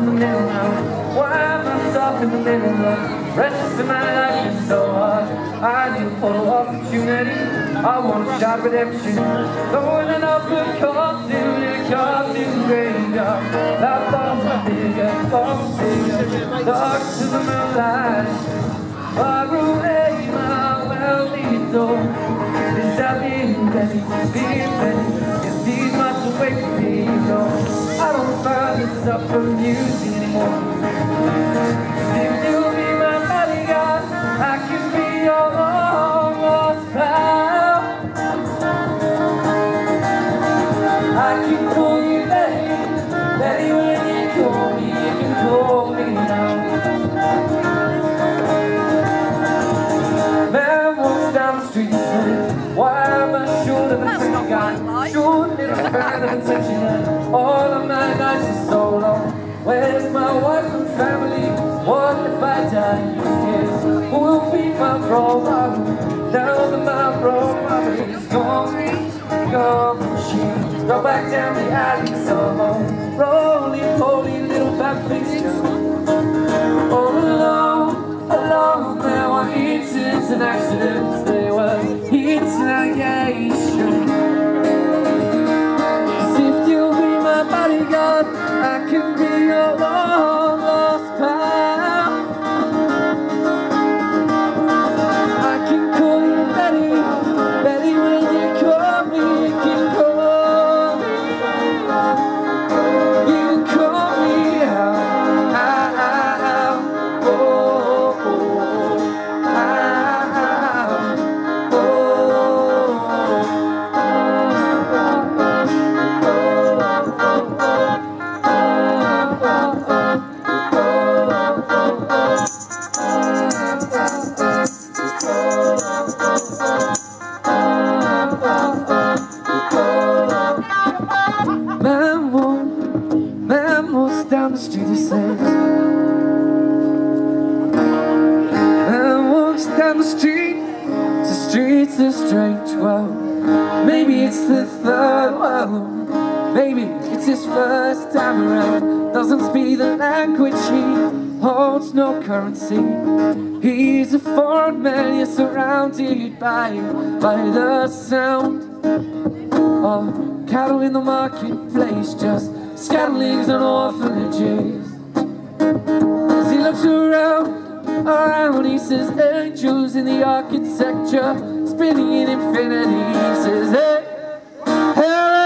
now. Why am I stuck in the middle of rest of my life is so hard? I need a photo opportunity. I want a shot redemption. Throwing it up the costume in costume graveyard. That bomb's my bigger, bomb's bigger. Dark to the moonlight. I grew a my well-lit door. Is that being ready? Being ready. Is these much away from me? No, I don't find this up for music anymore. If you'll be my bodyguard, I can be your long lost pal. I can call you Betty, Betty when you call me, you can call me now. Man walks down the street and says, Why am I short of attention? Got short little span of attention and Where's my wife and family? What if I die? Who? Who will be my model? Now that my model is gone, gone, she go back down the alley so long. Roly poly little back face all alone, alone. There were incidents and accidents. There were interrogation. As if you'll be my bodyguard, I can be your Man walk, man walks down the street, he says. Man walks down the street, the street's a strange world. Maybe it's the third world, maybe it's his first time around. Doesn't speak the language, he holds no currency. He's a foreign man, you're surrounded by, by the sound of cattle in the marketplace, just scatterlings and orphanages. As he looks around, around, he says, angels in the architecture, spinning in infinity. He says, hey, be